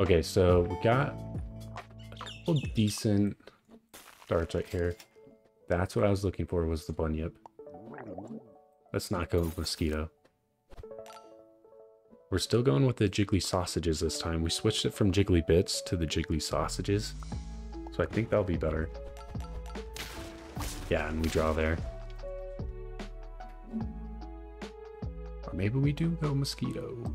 Okay, so we got a couple decent darts right here. That's what I was looking for was the bunyip. Let's not go with mosquito. We're still going with the jiggly sausages this time. We switched it from jiggly bits to the jiggly sausages. So I think that'll be better. Yeah, and we draw there. Or maybe we do go mosquito.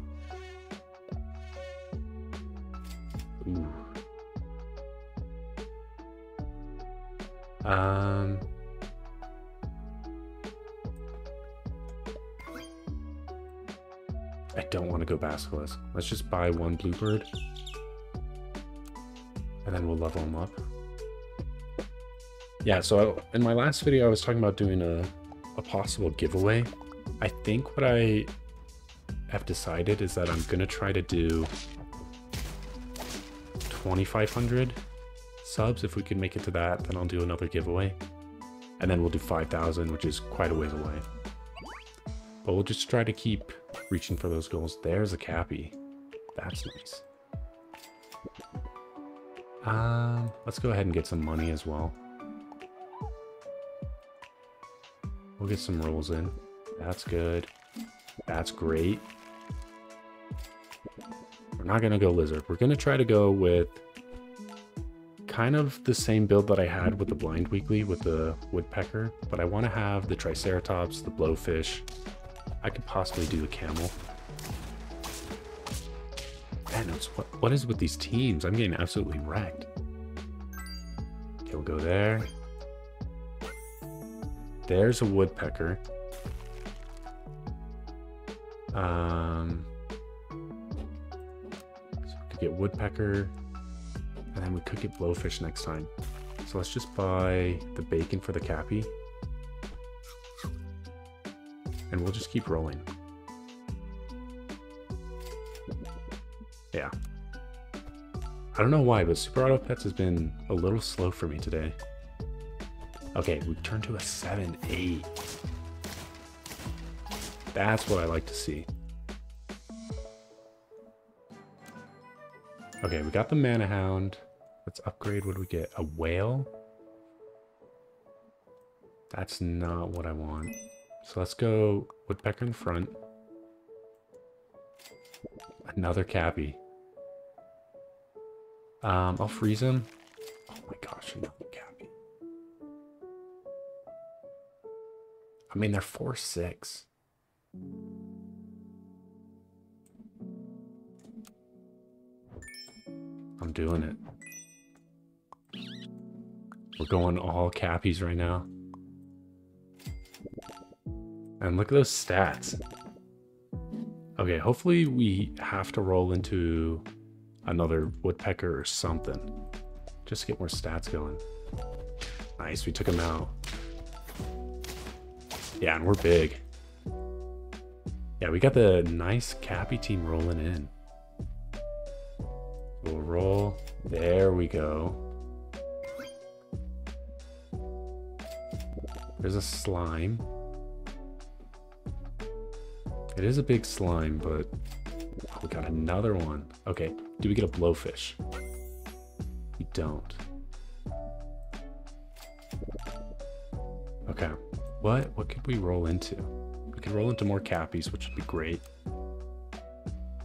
Um. I don't want to go Basilisk. Let's just buy one Bluebird. And then we'll level them up. Yeah, so in my last video, I was talking about doing a, a possible giveaway. I think what I have decided is that I'm going to try to do 2,500 subs. If we can make it to that, then I'll do another giveaway. And then we'll do 5,000, which is quite a ways away. But we'll just try to keep reaching for those goals. There's a Cappy. That's nice. Um, let's go ahead and get some money as well. We'll get some rolls in. That's good. That's great. We're not going to go lizard. We're going to try to go with kind of the same build that I had with the blind weekly with the woodpecker, but I want to have the triceratops, the blowfish. I could possibly do the camel. Man, what, what is with these teams? I'm getting absolutely wrecked. Okay, we'll go there. There's a woodpecker. Um, so we could get woodpecker, and then we could get blowfish next time. So let's just buy the bacon for the cappy. And we'll just keep rolling. Yeah. I don't know why, but Super Auto Pets has been a little slow for me today. Okay, we turned to a 7-8. That's what I like to see. Okay, we got the Mana Hound. Let's upgrade. What do we get? A whale? That's not what I want. So let's go Woodpecker in front. Another Cappy. Um, I'll freeze him. Oh my gosh, another Cappy. I mean, they're 4-6. I'm doing it. We're going all cappies right now. And look at those stats. Okay, hopefully we have to roll into another woodpecker or something. Just to get more stats going. Nice, we took him out. Yeah, and we're big. Yeah, we got the nice Cappy team rolling in. We'll roll. There we go. There's a slime. It is a big slime, but we got another one. Okay, do we get a blowfish? We don't. Okay, what what could we roll into? We could roll into more cappies, which would be great.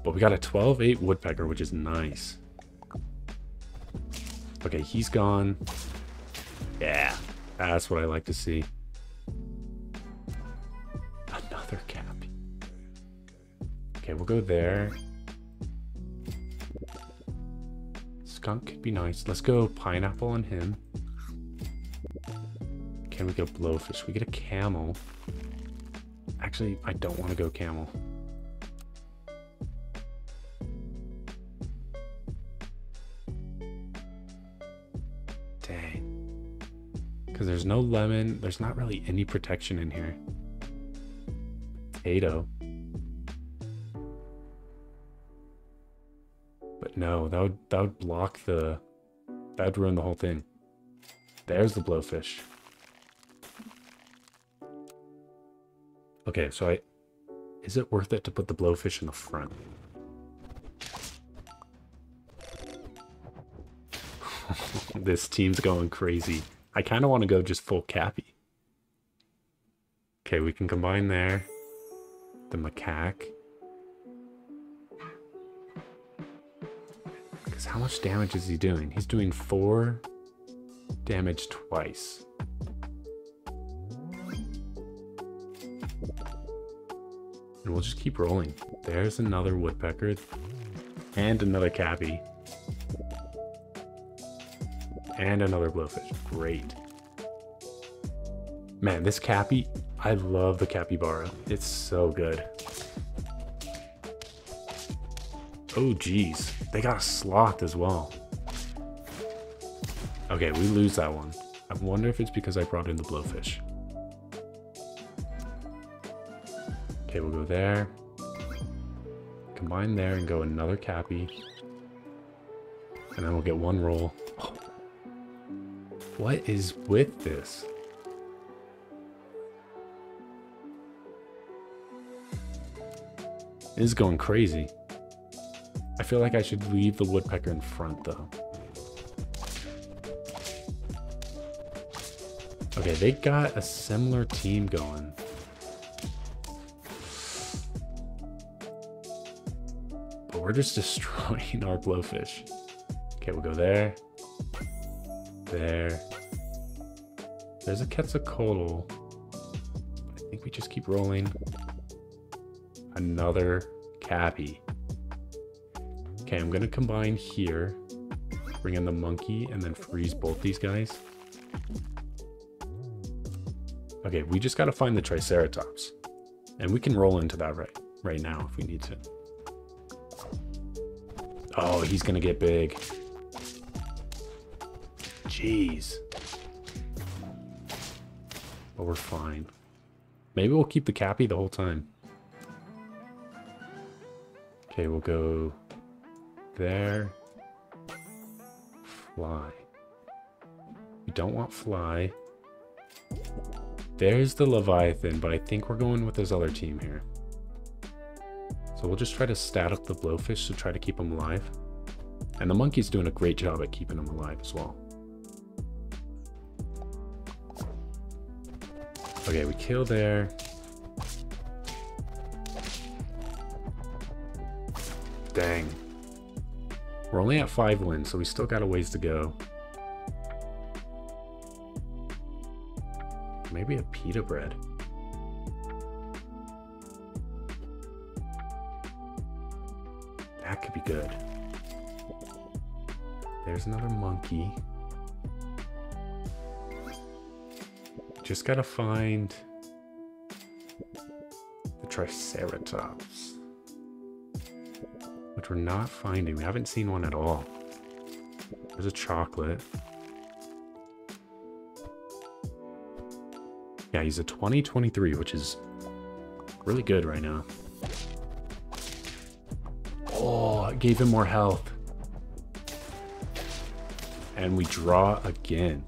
But we got a 12-8 woodpecker, which is nice. Okay, he's gone. Yeah, that's what I like to see. Go there. Skunk could be nice. Let's go pineapple on him. Can we get a blowfish? We get a camel. Actually, I don't want to go camel. Dang. Because there's no lemon. There's not really any protection in here. Potato. No, that would that would block the that would ruin the whole thing. There's the blowfish. Okay, so I is it worth it to put the blowfish in the front? this team's going crazy. I kind of want to go just full Cappy. Okay, we can combine there. The macaque. Because how much damage is he doing? He's doing four damage twice. And we'll just keep rolling. There's another woodpecker. And another cappy. And another blowfish. Great. Man, this cappy, I love the capybara. It's so good. Oh, geez. They got a sloth as well. Okay, we lose that one. I wonder if it's because I brought in the blowfish. Okay, we'll go there. Combine there and go another Cappy. And then we'll get one roll. Oh. What is with this? It is going crazy. I feel like I should leave the woodpecker in front though. Okay, they got a similar team going. But we're just destroying our blowfish. Okay, we'll go there. There. There's a Quetzalcoatl. I think we just keep rolling. Another Cappy. Okay, I'm gonna combine here. Bring in the monkey and then freeze both these guys. Okay, we just gotta find the Triceratops. And we can roll into that right, right now if we need to. Oh, he's gonna get big. Jeez. But we're fine. Maybe we'll keep the Cappy the whole time. Okay, we'll go there. Fly. We don't want fly. There's the Leviathan, but I think we're going with this other team here. So we'll just try to stat up the blowfish to try to keep them alive. And the monkey's doing a great job at keeping them alive as well. Okay, we kill there. Dang. We're only at five wins, so we still got a ways to go. Maybe a pita bread. That could be good. There's another monkey. Just gotta find the Triceratops. We're not finding. We haven't seen one at all. There's a chocolate. Yeah, he's a 2023, which is really good right now. Oh, it gave him more health. And we draw again.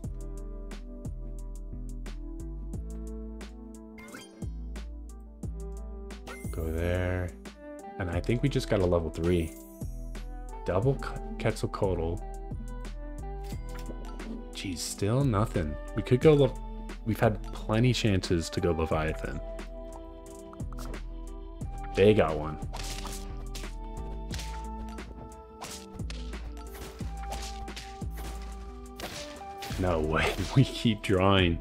Think we just got a level 3. Double Quetzalcoatl. Geez, still nothing. We could go We've had plenty chances to go Leviathan. They got one. No way. We keep drawing.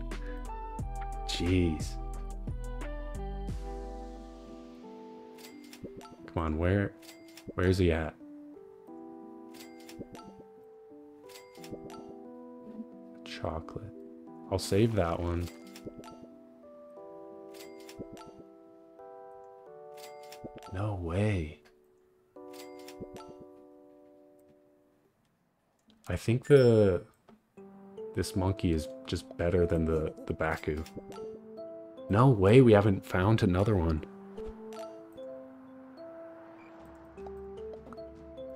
Jeez. On, where where's he at? Chocolate. I'll save that one. No way. I think the this monkey is just better than the the Baku. No way we haven't found another one.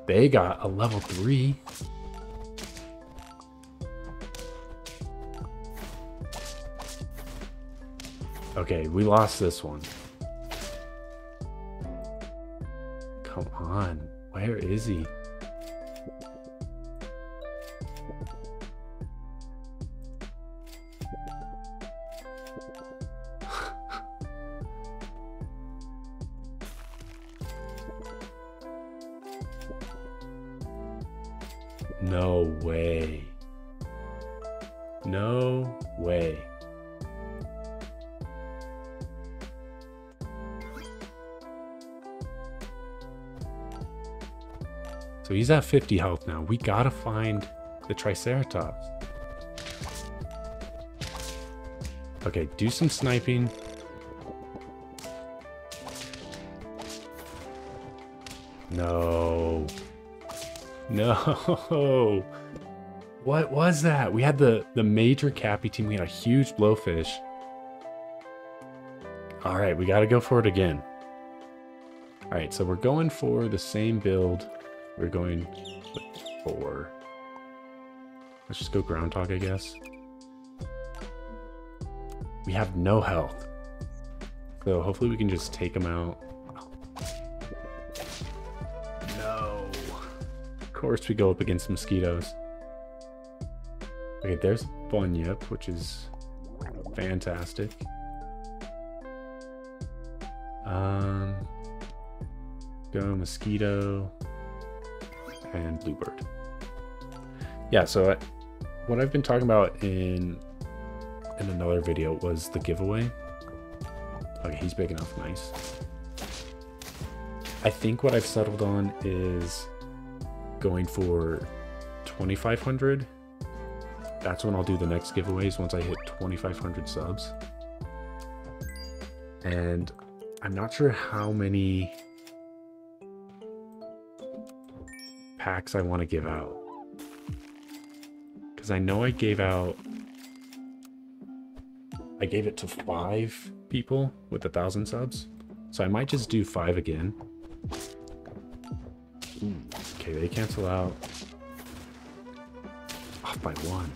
They got a level 3. Okay, we lost this one. Come on. Where is he? No way. No way. So he's at 50 health now. We gotta find the Triceratops. Okay, do some sniping. No. No. What was that? We had the, the major Cappy team. We had a huge blowfish. All right, we got to go for it again. All right, so we're going for the same build. We're going for... Let's just go Groundhog, I guess. We have no health. So hopefully we can just take them out. Course we go up against mosquitoes. Okay, there's Bunyip, which is fantastic. Um, go Mosquito and Bluebird. Yeah, so I, what I've been talking about in in another video was the giveaway. Okay, he's big enough, nice. I think what I've settled on is going for 2500 that's when I'll do the next giveaways once I hit 2,500 subs. And I'm not sure how many packs I want to give out. Because I know I gave out... I gave it to five people with a thousand subs. So I might just do five again. Hmm. Okay, they cancel out. Off by one.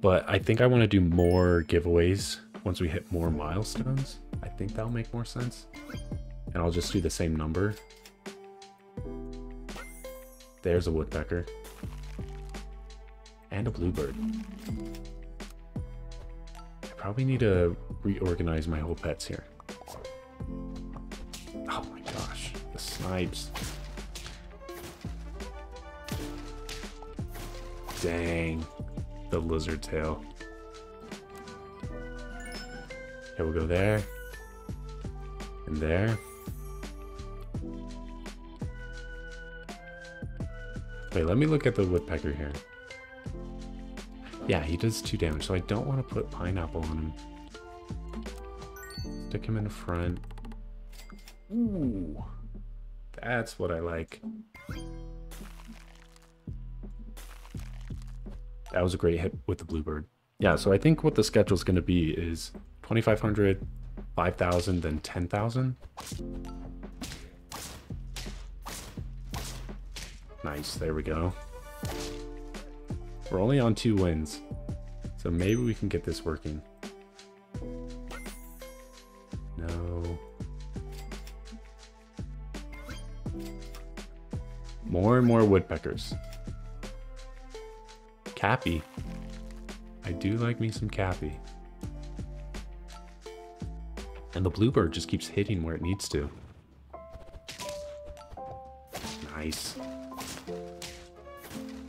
But I think I want to do more giveaways once we hit more milestones. I think that'll make more sense. And I'll just do the same number. There's a woodpecker. And a bluebird. I probably need to reorganize my whole pets here. Oh my gosh, the snipes. Dang the lizard tail. Okay, we'll go there. And there. Wait, let me look at the woodpecker here. Yeah, he does two damage, so I don't want to put pineapple on him. Stick him in the front. Ooh, that's what I like. That was a great hit with the Bluebird. Yeah, so I think what the schedule is going to be is 2,500, 5,000, then 10,000. Nice, there we go. We're only on two wins, so maybe we can get this working. No. More and more woodpeckers. Cappy. I do like me some Cappy. And the Bluebird just keeps hitting where it needs to. Nice.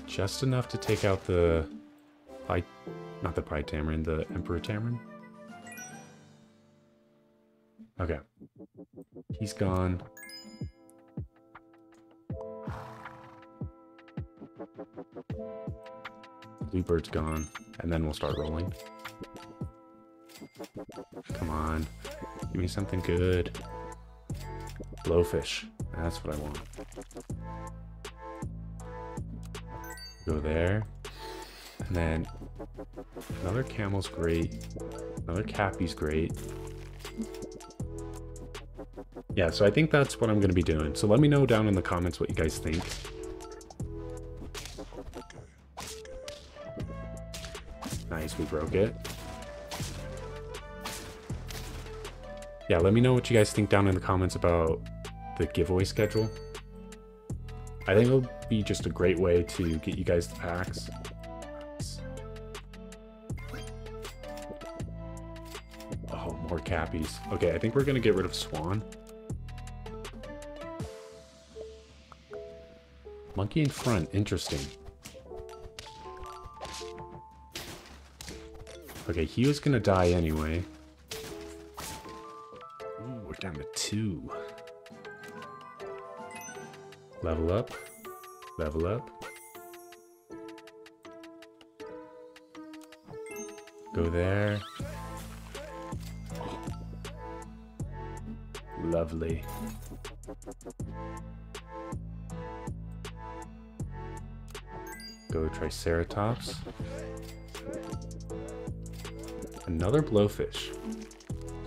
Just enough to take out the... Pi not the Pied Tamarin, the Emperor Tamarin. Okay. He's gone. Bluebird's gone. And then we'll start rolling. Come on. Give me something good. Blowfish. That's what I want. Go there. And then another camel's great. Another cappy's great. Yeah, so I think that's what I'm going to be doing. So let me know down in the comments what you guys think. Nice, we broke it. Yeah, let me know what you guys think down in the comments about the giveaway schedule. I think it'll be just a great way to get you guys the packs. Oh, more cappies. Okay, I think we're to get rid of Swan. Monkey in front, interesting. Okay, he was gonna die anyway. Ooh, we're down to two. Level up. Level up. Go there. Lovely. Go Triceratops. Another blowfish.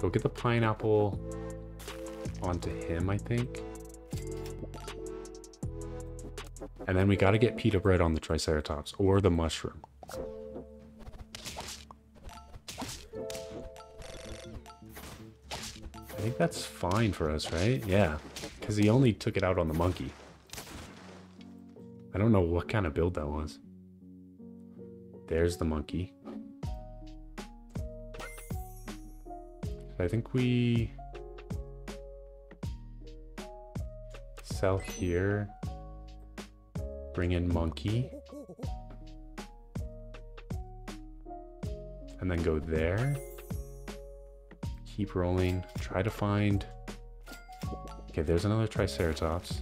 Go get the pineapple onto him, I think. And then we got to get pita bread on the Triceratops or the mushroom. I think that's fine for us, right? Yeah, because he only took it out on the monkey. I don't know what kind of build that was. There's the monkey. I think we sell here. Bring in monkey. And then go there. Keep rolling. Try to find... Okay, there's another Triceratops.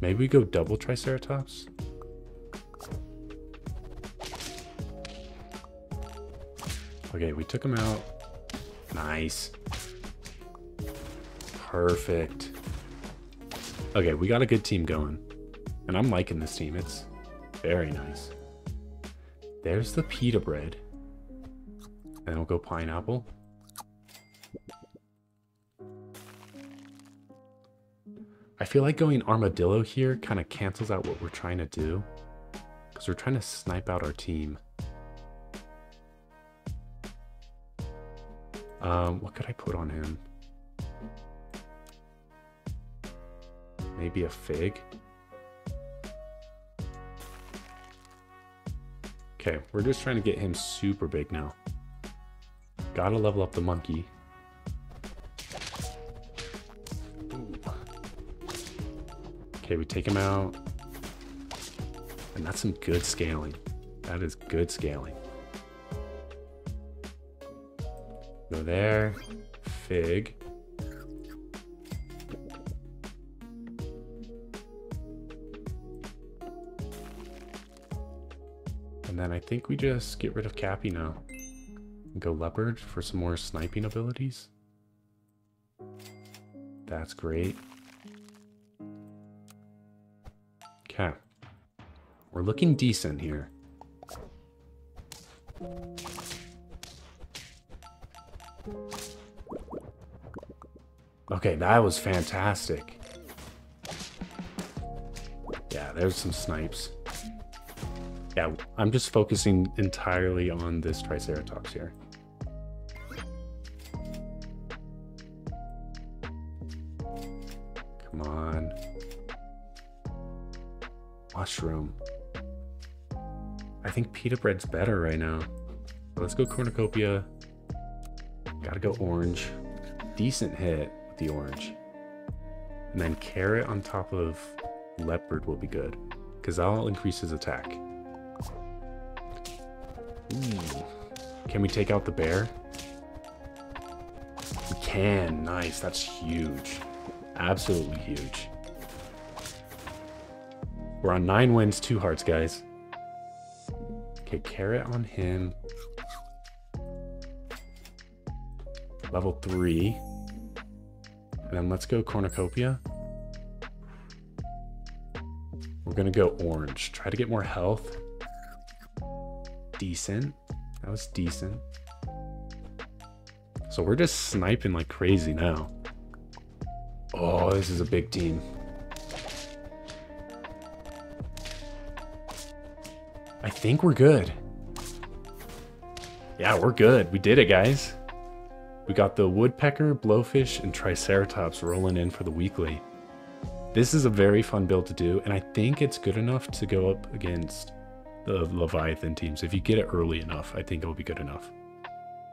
Maybe we go double Triceratops? Okay, we took him out. Nice. Perfect. Okay, we got a good team going. And I'm liking this team. It's very nice. There's the pita bread. Then we'll go pineapple. I feel like going armadillo here kind of cancels out what we're trying to do. Because we're trying to snipe out our team. Um, what could I put on him? Maybe a fig? Okay, we're just trying to get him super big now. Gotta level up the monkey. Okay, we take him out. And that's some good scaling. That is good scaling. Go there. Fig. And then I think we just get rid of Cappy now. Go Leopard for some more sniping abilities. That's great. Okay. We're looking decent here. Okay, that was fantastic. Yeah, there's some snipes. Yeah, I'm just focusing entirely on this Triceratops here. Come on. Mushroom. I think pita bread's better right now. Let's go cornucopia. Gotta go orange. Decent hit with the orange. And then carrot on top of leopard will be good. Because that'll increase his attack. Ooh. Can we take out the bear? We can. Nice. That's huge. Absolutely huge. We're on nine wins, two hearts, guys. Okay, carrot on him. Level three. And then let's go cornucopia. We're gonna go orange. Try to get more health. Decent. That was decent. So we're just sniping like crazy now. Oh, this is a big team. I think we're good. Yeah, we're good. We did it, guys. We got the woodpecker, blowfish, and triceratops rolling in for the weekly. This is a very fun build to do, and I think it's good enough to go up against the Leviathan teams. If you get it early enough, I think it'll be good enough.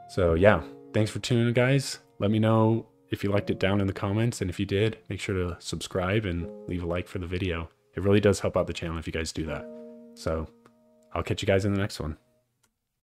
So yeah, thanks for tuning in, guys. Let me know if you liked it down in the comments. And if you did, make sure to subscribe and leave a like for the video. It really does help out the channel if you guys do that. So I'll catch you guys in the next one.